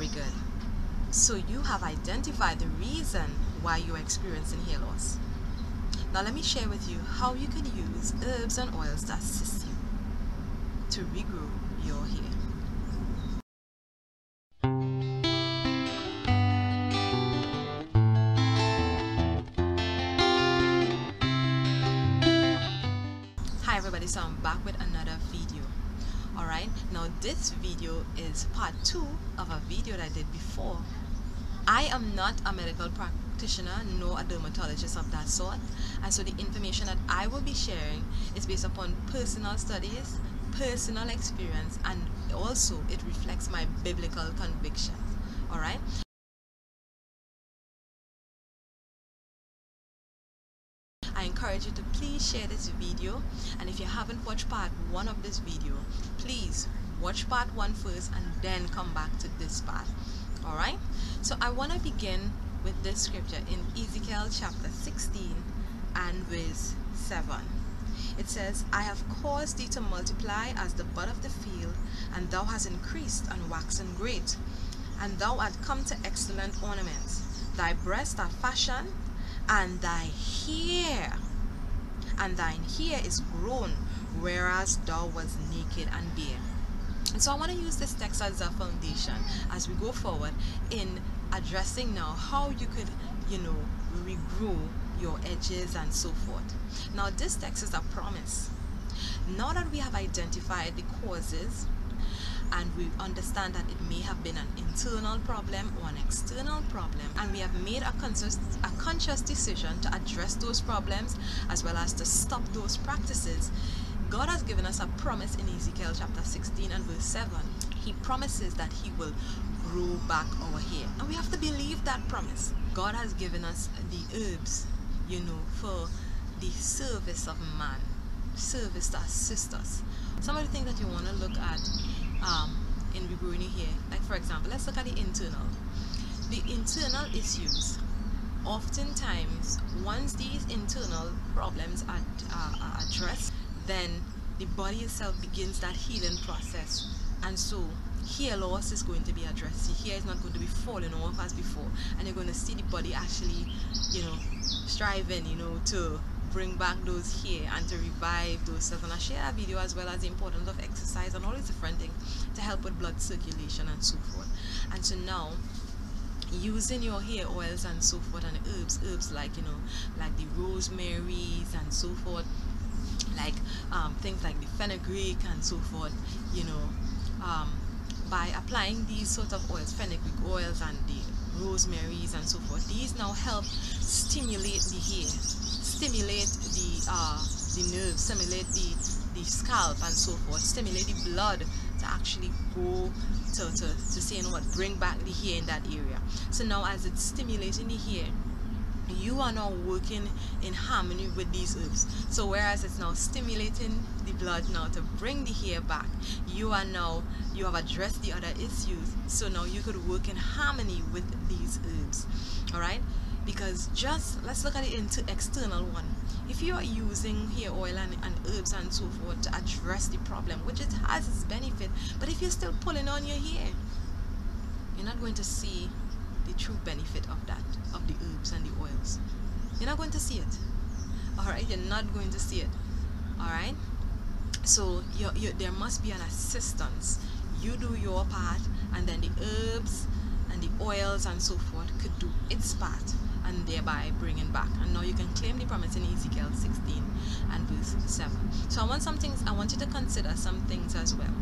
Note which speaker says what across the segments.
Speaker 1: Very good. So you have identified the reason why you're experiencing hair loss. Now let me share with you how you can use herbs and oils to assist you to regrow your hair. Hi everybody, so I'm back with another. Now this video is part 2 of a video that I did before. I am not a medical practitioner nor a dermatologist of that sort and so the information that I will be sharing is based upon personal studies, personal experience and also it reflects my biblical convictions. Alright, I encourage you to please share this video. And if you haven't watched part 1 of this video please watch part 1 first and then come back to this part. Alright? So I want to begin with this scripture in Ezekiel chapter 16 and verse 7 it says I have caused thee to multiply as the bud of the field and thou hast increased and waxen great. And thou art come to excellent ornaments. Thy breasts are fashioned and thy hair and thine hair is grown whereas thou was naked and bare. And so I want to use this text as a foundation as we go forward in addressing now how you could you know regrow your edges and so forth. Now this text is a promise. Now that we have identified the causes and we understand that it may have been an internal problem or an external problem. And we have made a conscious, a conscious decision to address those problems as well as to stop those practices. God has given us a promise in Ezekiel chapter 16 and verse 7 he promises that he will grow back our hair. And we have to believe that promise. God has given us the herbs you know for the service of man service to assist us some of the things that you want to look at um, in regrowing here. Like for example, let's look at the internal. The internal issues, oftentimes, once these internal problems are, uh, are addressed, then the body itself begins that healing process. And so hair loss is going to be addressed. Hair is not going to be falling off as before. And you're going to see the body actually, you know, striving, you know, to bring back those hair and to revive those cells and I share a video as well as the importance of exercise and all these different things to help with blood circulation and so forth. And so now using your hair oils and so forth and herbs herbs like you know like the rosemaries and so forth like um, things like the fenugreek and so forth you know um, by applying these sort of oils fenugreek oils and the rosemaries and so forth these now help stimulate the hair stimulate the uh, the nerves, stimulate the, the scalp and so forth, stimulate the blood to actually go to, to, to say, you know what, bring back the hair in that area. So now as it's stimulating the hair, you are now working in harmony with these herbs. So whereas it's now stimulating the blood now to bring the hair back, you are now, you have addressed the other issues. So now you could work in harmony with these herbs. Alright? Because just let's look at it into external one. If you are using hair oil and, and herbs and so forth to address the problem which it has its benefit but if you're still pulling on your hair you're not going to see the true benefit of that of the herbs and the oils. You're not going to see it. All right you're not going to see it. All right so you're, you're, there must be an assistance. You do your part and then the herbs and the oils and so forth could do its part and thereby bringing back. And now you can claim the promise in Ezekiel 16 and verse 7. So I want some things, I want you to consider some things as well.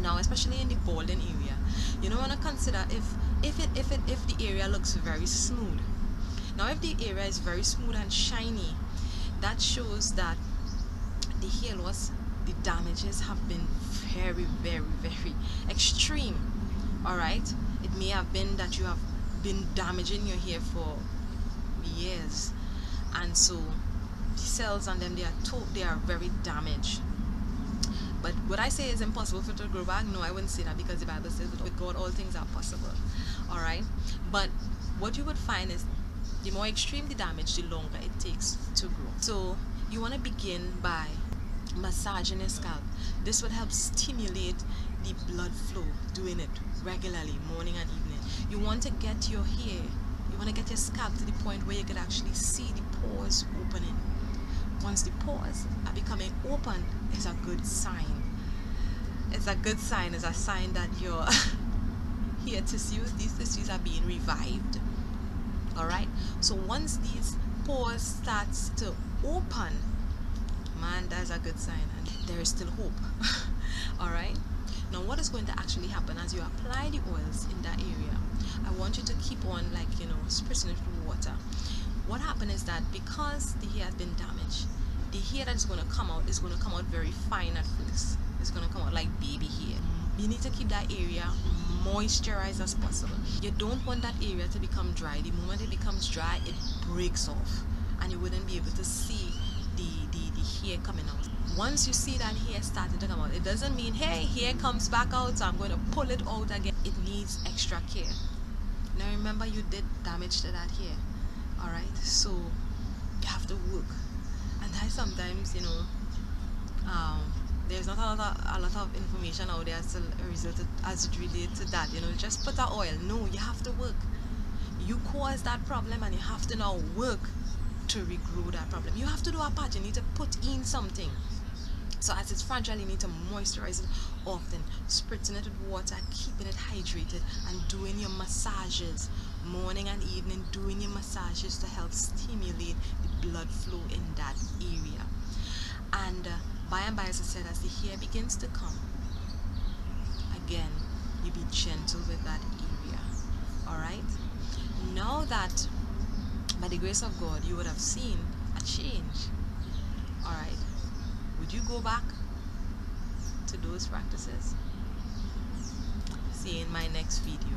Speaker 1: Now, especially in the balding area, you don't want to consider if if it if it if the area looks very smooth. Now, if the area is very smooth and shiny, that shows that the hair loss, the damages have been very, very, very extreme. All right, it may have been that you have been damaging your hair for years. And so the cells on them they are told they are very damaged. But what I say is impossible for it to grow back? No I wouldn't say that because the Bible says that with God all things are possible. All right? But what you would find is the more extreme the damage the longer it takes to grow. So you want to begin by massaging your scalp. This would help stimulate the blood flow doing it regularly morning and evening. You want to get your hair want to get your scalp to the point where you can actually see the pores opening. Once the pores are becoming open it's a good sign. It's a good sign it's a sign that your hair tissues these tissues are being revived. All right so once these pores starts to open man that's a good sign and there is still hope. All right now what is going to actually happen as you apply the oils in that area? I want you to keep on like you know spritzing it with water. What happened is that because the hair has been damaged the hair that is going to come out is going to come out very fine at first. It's going to come out like baby hair. You need to keep that area moisturized as possible. You don't want that area to become dry. The moment it becomes dry it breaks off and you wouldn't be able to see the, the, the hair coming out. Once you see that hair starting to come out, it doesn't mean, hey, hair comes back out, so I'm going to pull it out again. It needs extra care. Now remember, you did damage to that hair. Alright, so you have to work. And I sometimes, you know, um, there's not a lot, of, a lot of information out there as, to, as it relates to that. You know, just put the oil. No, you have to work. You caused that problem and you have to now work to regrow that problem. You have to do a part. You need to put in something. So as it's fragile, you need to moisturize it often, spritzing it with water, keeping it hydrated, and doing your massages morning and evening, doing your massages to help stimulate the blood flow in that area. And uh, by and by, as I said, as the hair begins to come, again, you be gentle with that area. All right. Now that by the grace of God, you would have seen a change. Alright. Would you go back to those practices? See you in my next video.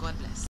Speaker 1: God bless.